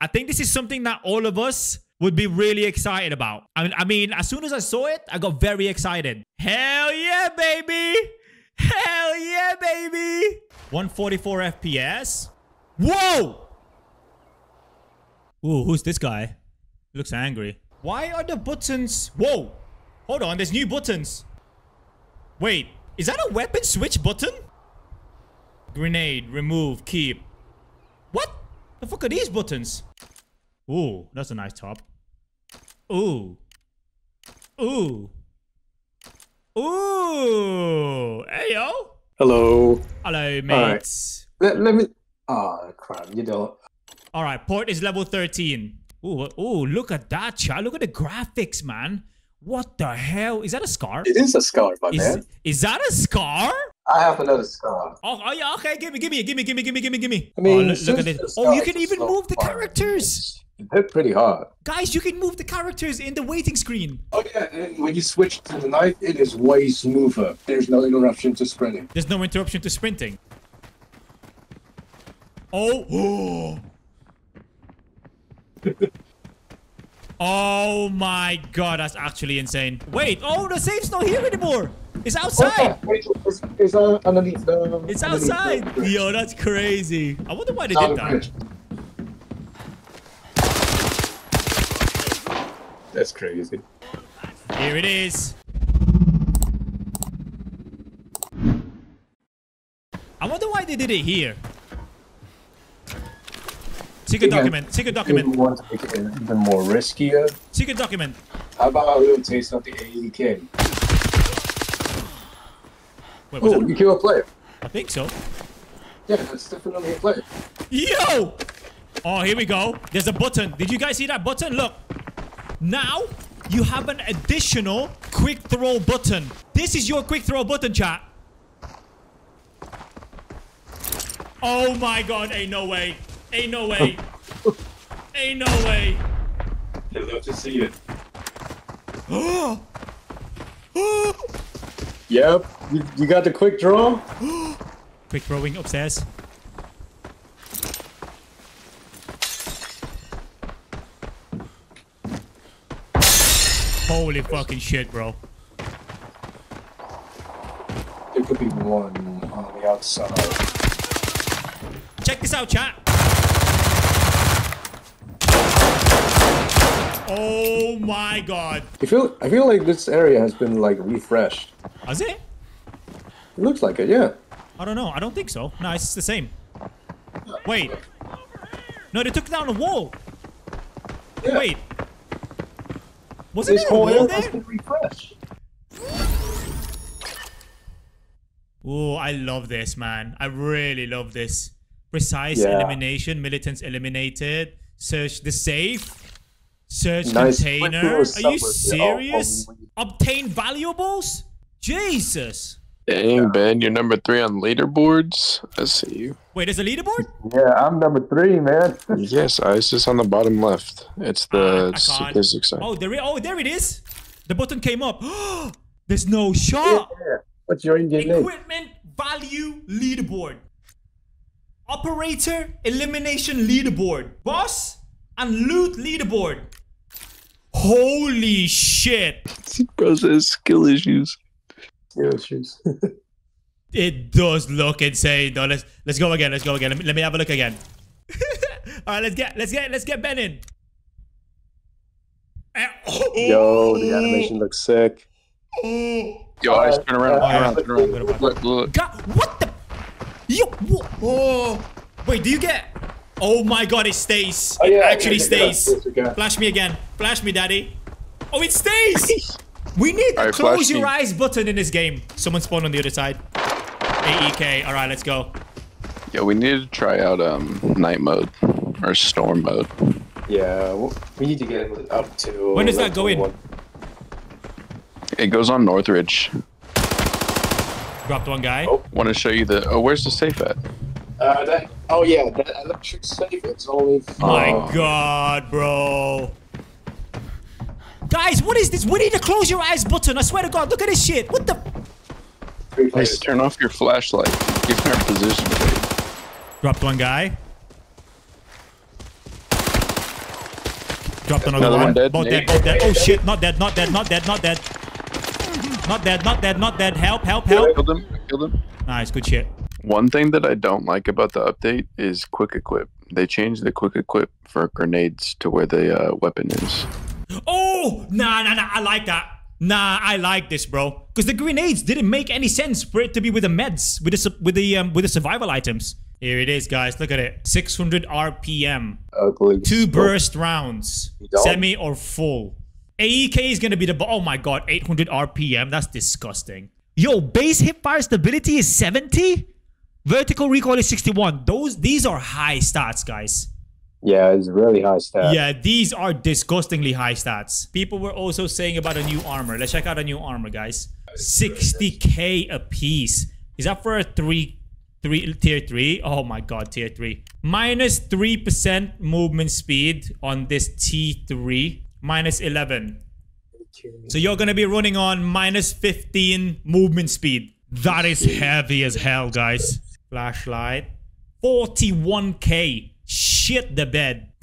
I think this is something that all of us would be really excited about. I mean, I mean, as soon as I saw it, I got very excited. Hell yeah, baby! Hell yeah, baby! 144 FPS. Whoa! Ooh, who's this guy? He looks angry. Why are the buttons... Whoa! Hold on, there's new buttons. Wait, is that a weapon switch button? Grenade, remove, keep. What? The fuck are these buttons? Ooh, that's a nice top. Ooh. Ooh. Ooh. Hey, yo. Hello. Hello, mates. Let, let me. Oh crap! You don't. All right, port is level 13. Ooh, ooh, look at that, chat. Look at the graphics, man. What the hell? Is that a scar? It is a scar, my Is, man. is that a scar? I have another scar. Oh, oh, yeah, okay. Give me, give me, give me, give me, give me, give me, give me. I mean, oh, look, look at this. Oh, you can even move the characters. Hit pretty hard. Guys, you can move the characters in the waiting screen. Oh yeah, and when you switch to the knife, it is way smoother. There's no interruption to sprinting. There's no interruption to sprinting. Oh. oh my god, that's actually insane. Wait, oh, the safe's not here anymore. It's Oh, outside. yeah, it's, it's uh, underneath the. It's underneath the outside. bridge. Yo, that's crazy. I wonder why they did that. bridge. That's crazy. Here it is. I wonder why they did it here. Secret Yeah. document. Secret If you document. want to make it even more riskier, Secret document. how about a little taste of the AEK? Wait, was Oh, that? you kill a player. I think so. Yeah, that's definitely a player. Yo! Oh, here we go. There's a button. Did you guys see that button? Look. Now, you have an additional quick throw button. This is your quick throw button, chat. Oh my god, ain't no way. Ain't no way. ain't no way. I'd love to see it. Yep, you, you got the quick draw? Quick throwing upstairs. Holy fucking shit, bro. There could be one on the outside. Check this out, chat. Oh my god. I feel I feel like this area has been like refreshed. Is it? It looks like it, yeah. I don't know. I don't think so. No, it's the same. Wait. No, they took down a wall. yeah. Wait. Wasn't this there a wall there? been refreshed. Oh, I love this, man. I really love this. Precise Yeah. elimination. Militants eliminated. Search the safe. Search Nice container. Are you summary. Oh, oh, serious? oh, Obtain valuables? Jesus. Dang, Ben, you're number three on leaderboards. I see you. Wait, there's a leaderboard? Yeah, I'm number three, man. Yes, I it's just on the bottom left. It's the ah, I statistics side. Oh, there, i- oh, there it is. The button came up. There's no shot. Yeah. What's your Indian name? Equipment value leaderboard. Operator elimination leaderboard. Boss and loot leaderboard. Holy shit. Bro says skill issues. Zero shoes. It does look insane though. Let's let's go again. Let's go again. Let me, let me have a look again. All right, let's get let's get let's get Ben in. Eh, Yo, the animation looks sick. Oh. Yo, I turn around, Uh, turn around, turn around. look, Look, look. God, what the? Yo, oh. Wait, do you get? Oh my God, it stays. Oh, it actually yeah, yeah, stays. yeah, yeah. Flash me again. Flash me, daddy. Oh, it stays. we need the Alright, close your me. eyes button in this game. Someone spawned on the other side. AEK. All right, let's go. Yeah, we need to try out um night mode or storm mode. Yeah, we need to get up to. When does that level go in? one. It goes on Northridge. Dropped one guy. Oh. Want to show you the? Oh, where's the safe at? Uh, that. Oh yeah, that electric safe. It's only. My Oh. God, bro. Guys, what is this? We need to close your eyes button. I swear to God, look at this shit. What the? Three Please players. turn off your flashlight. Give her a position. Dropped one guy. Dropped another, Another one. one dead. Both dead, both dead. Oh shit, not dead, not dead, not dead, not dead. Not dead, not dead, not dead. Help, help, help. Killed him. Killed him. Nice, good shit. One thing that I don't like about the update is quick equip. They changed the quick equip for grenades to where the uh, weapon is. Oh, nah, nah, nah. I like that. Nah, I like this, bro. Because the grenades didn't make any sense for it to be with the meds, with the with the um, with the survival items. Here it is, guys. Look at it. 600 RPM. Ugly. Two burst rounds. Semi or full. AEK is gonna be the. Oh my god, 800 RPM. That's disgusting. Yo, base hip fire stability is 70. Vertical recoil is 61. Those these are high stats, guys. Yeah, it's really high stat. Yeah, these are disgustingly high stats. People were also saying about a new armor. Let's check out a new armor, guys. 60k a piece. Is that for a three, three tier three? Oh my god, tier three. Minus three percent movement speed on this T3. Minus 11. So you're gonna be running on minus 15 movement speed. That is heavy as hell, guys. Flashlight. 41k. Shit the bed.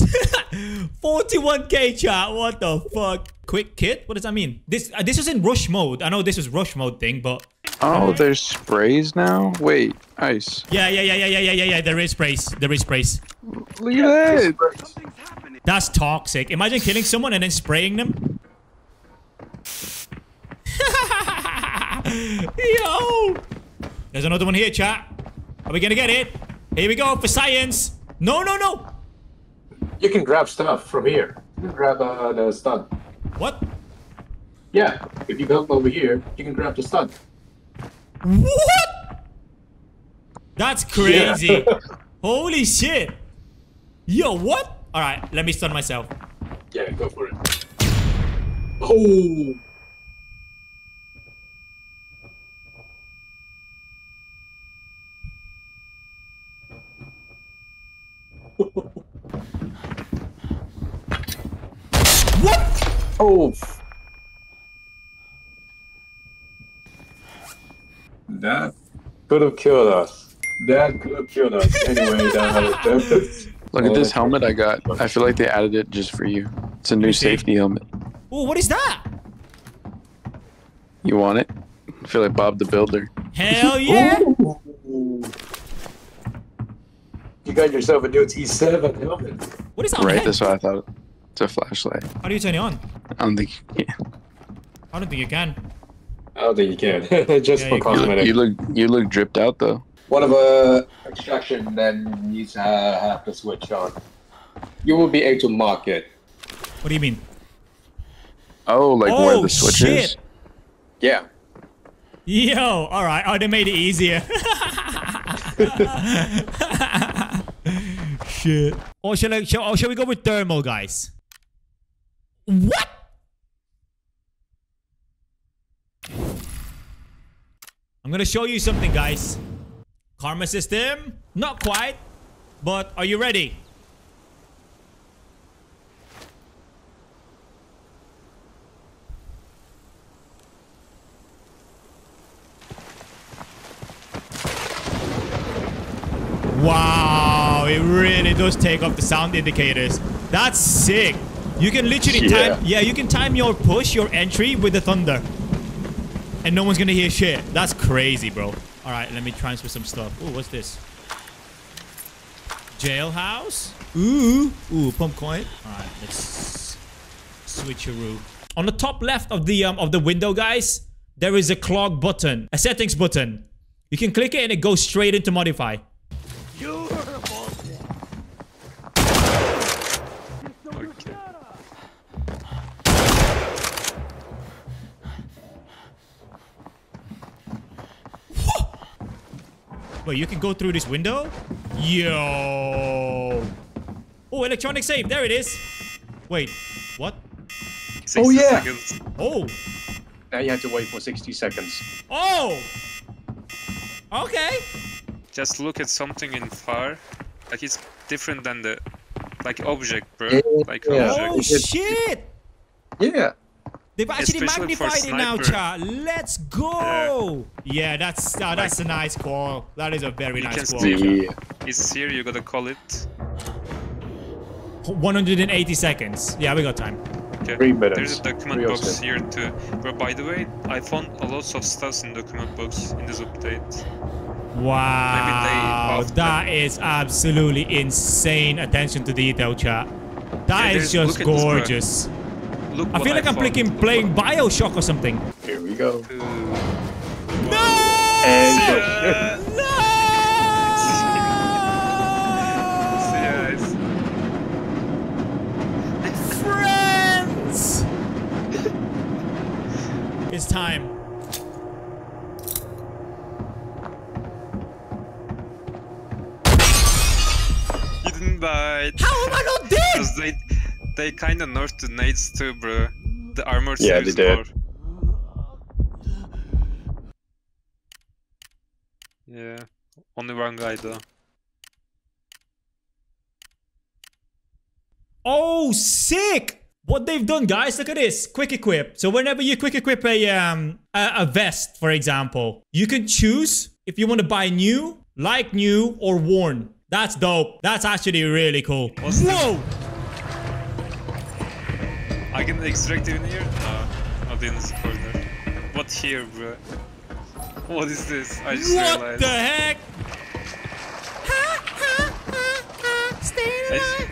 41k chat. What the fuck? Quick kit? What does that mean? This uh, this was in rush mode. I know this was rush mode thing, but Oh, there's sprays now. Wait, ice. yeah, yeah, yeah, yeah, yeah, yeah, yeah, yeah. There is sprays. There is sprays. Look at that. That's toxic. Imagine killing someone and then spraying them. Yo! There's another one here, chat. Are we gonna get it? Here we go for science. No, no, no. You can grab stuff from here. You can grab uh, the stud. What? Yeah, if you come over here, you can grab the stud. What? That's crazy. Yeah. Holy shit. Yo, what? All right, let me stun myself. Yeah, go for it. Oh! What? Oh! That could have killed us. That could have killed us. Anyway, that, that, Look at this helmet I got. I feel like they added it just for you. It's a new safety helmet. Oh, what is that? You want it? I feel like Bob the Builder. Hell yeah. Ooh. You got yourself a new T7 helmet. What is that? Right, that's what I thought. It's a flashlight. How do you turn it on? I don't think you can. I don't think you can. I don't think you can. Just Yeah, for you can. You look, cosmetic. you look you look dripped out though. One of uh, extraction then you uh, have to switch on. You will be able to mark it. What do you mean? Oh, like where oh the switch shit. is. Yeah. Yo, all right. Oh, they made it easier. shit. Or shall I? Shall, or shall we go with thermal, guys? What? I'm gonna show you something, guys. Karma system? Not quite. But are you ready? Wow, it really does take off the sound indicators. That's sick. You can literally Yeah. time, yeah, you can time your push, your entry with the thunder. And no one's gonna hear shit. That's crazy, bro. All right, let me transfer some stuff. Ooh, what's this? Jailhouse? Ooh, ooh, pump coin. All right, let's switcheroo. On the top left of the um of the window, guys, there is a clock button, a settings button. You can click it and it goes straight into modify. Wait, you can go through this window? Yo. Oh, electronic save. There it is. Wait, what? 60 Oh, yeah. seconds. Oh. Now you have to wait for 60 seconds. Oh. Okay. Just look at something in far. Like it's different than the like object, bro. Yeah, Like yeah. Oh, object. Oh shit. Yeah. They've actually Especially magnified it now, sniper. chat. Let's go. Yeah, that's uh, that's a nice call. That is a very nice call. see- chat. Yeah. It's here. You gotta call it. 180 seconds. Yeah, we got time. Okay. Three. There's a document Three box here too. But by the way, I found a lot of stuff in document box in this update. Wow, buffed that is absolutely insane attention to detail, chat. That Yeah, is just look this, gorgeous. Look I feel like I'm found. playing, playing Bioshock or something. Here we go. Ooh. No! And No! Yes. Friends! it's time. You didn't die. How am I not dead? Because they they kind of nerfed the nades too, bro. The armor Yeah, saves they did. more. Yeah, only one guy though. Oh, sick! What they've done, guys, look at this. Quick equip. So whenever you quick equip a um a, a vest, for example, you can choose if you want to buy new, like new, or worn. That's dope. That's actually really cool. What's this? Whoa! I can extract even here? No, not in this corner. What here, bro? What is this? I just what realized. What the heck? Ha, ha, ha, Stay alive.